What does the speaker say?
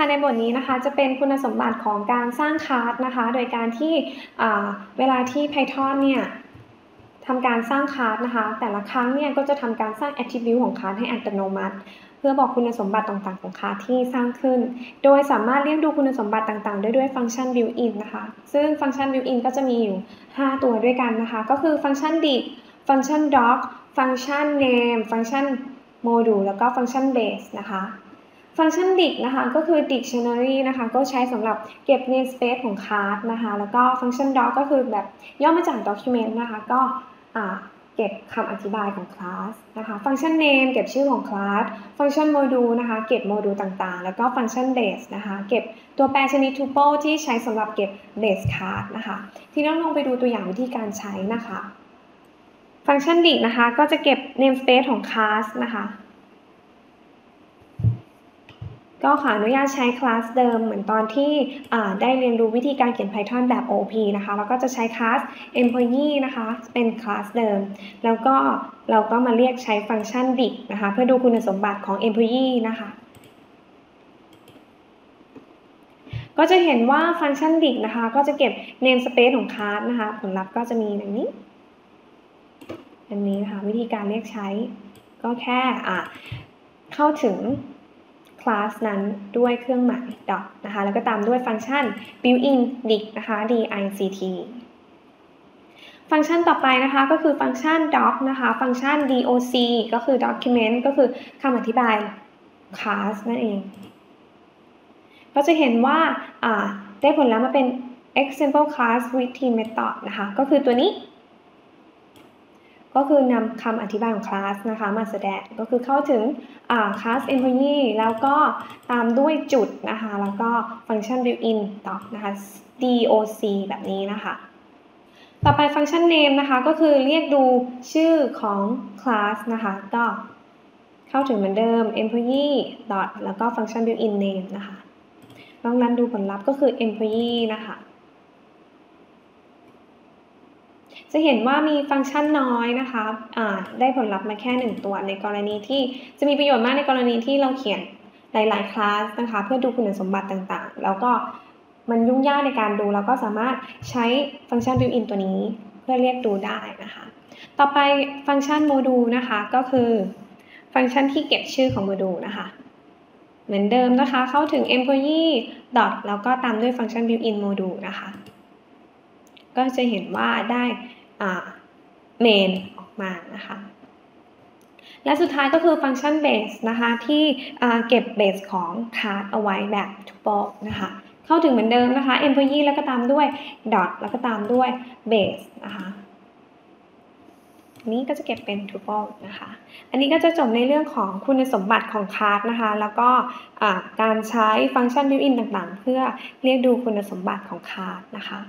ค่ะในบทนี้นะคะจะเป็นคุณสมบัติของการสร้างคลาสนะคะ โดยการที่เวลาที่ Python เนี่ยทำการสร้างคลาสนะคะ แต่ละครั้งเนี่ยก็จะทำการสร้าง attribute ของคลาสให้อัตโนมัติ เพื่อบอกคุณสมบัติต่างๆ ของคลาสที่สร้างขึ้น โดยสามารถเรียกดูคุณสมบัติต่างๆ ได้ด้วยฟังก์ชัน built-in นะคะ ซึ่งฟังก์ชัน built-in ก็จะมีอยู่ 5 ตัวด้วยกันนะคะ ก็คือฟังก์ชัน dict ฟังก์ชัน doc ฟังก์ชัน name ฟังก์ชัน module แล้วก็ฟังก์ชัน base นะคะ ฟังก์ชัน dict นะคะก็คือ dictionary นะคะก็ใช้สำหรับเก็บ namespace ของ class นะคะแล้วก็ฟังก์ชัน doc ก็คือแบบย่อมาจาก document นะคะก็เก็บคำอธิบายของ class นะคะฟังก์ชัน name เก็บชื่อของ class ฟังก์ชัน module นะคะเก็บโมดูลต่างๆ แล้วก็ฟังก์ชัน base นะคะเก็บตัวแปรชนิด tuple ที่ใช้สำหรับเก็บ base class นะคะทีนี้ลองไปดูตัวอย่างวิธีการใช้นะคะ ฟังก์ชัน dict นะคะก็จะเก็บ namespace ของ class นะคะ ก็ขออนุญาตใช้คลาสเดิมเหมือนตอนที่ได้เรียนรู้วิธีการเขียน Python แบบ OP นะคะ แล้วก็จะใช้คลาส employee นะคะ เป็นคลาสเดิม แล้วก็เราก็มาเรียกใช้ฟังก์ชัน dict นะคะ เพื่อดูคุณสมบัติของ employee นะคะ ก็จะเห็นว่าฟังก์ชัน dict นะคะ ก็จะเก็บ namespace ของคลาสนะคะ ผลลัพธ์ก็จะมีอย่างนี้ อันนี้นะคะ วิธีการเรียกใช้ ก็แค่เข้าถึง คลาสนั้นด้วยเครื่องหมาย dot นะคะ แล้วก็ตามด้วยฟังก์ชัน built-in dict นะคะ dict ฟังก์ชันต่อไปนะคะก็คือฟังก์ชัน doc นะคะ ฟังก์ชัน doc ก็คือ document ก็คือคำอธิบาย class นั่นเอง ก็จะเห็นว่าได้ผลแล้วมาเป็น example class with team method นะคะ ก็คือตัวนี้ ก็คือนำคำอธิบายของคลาสนะคะมาแสดงก็คือเข้าถึงคลาส employee แล้วก็ตามด้วยจุดนะคะแล้วก็ฟังก์ชัน built-in ต่อนะคะ doc แบบนี้นะคะต่อไปฟังก์ชัน name นะคะก็คือเรียกดูชื่อของคลาสนะคะก็เข้าถึงเหมือนเดิม employee dot แล้วก็ฟังก์ชัน built-in name นะคะลองรันดูผลลัพธ์ก็คือ employee นะคะ จะเห็นว่ามีฟังก์ชันน้อยนะคะะได้ผลลัพธ์มาแค่ 1 ตัว ในกรณีที่จะมีประโยชน์มากในกรณีที่เราเขียนหลาย ๆ คลาสนะคะ เพื่อดูคุณสมบัติต่างๆ แล้วก็มันยุ่งยากในการดูเราก็สามารถใช้ฟังก์ชัน built-in ตัวนี้ เพื่อเรียกดูได้นะคะ ต่อไปฟังก์ชันโมดูลนะคะก็คือฟังก์ชันที่เก็บชื่อของโมดูลนะคะ เหมือนเดิมนะคะ เข้าถึง employee dot แล้วก็ตามด้วยฟังก์ชัน built-in module นะคะ ก็จะเห็นว่าได้ main ออกมานะคะและสุดท้ายก็คือฟังก์ชัน base นะคะที่เก็บ base ของ class เอาไว้แบบ tuple นะคะเข้าถึงเหมือนเดิมนะคะ employee แล้วก็ตามด้วย dot แล้วก็ตามด้วย base นะคะนี้ก็จะเก็บเป็น tuple นะคะ อันนี้ก็จะจบในเรื่องของคุณสมบัติของ card นะคะ แล้วก็การใช้ฟังก์ชัน built-in ต่างๆ เพื่อเรียกดูคุณสมบัติของ card นะคะ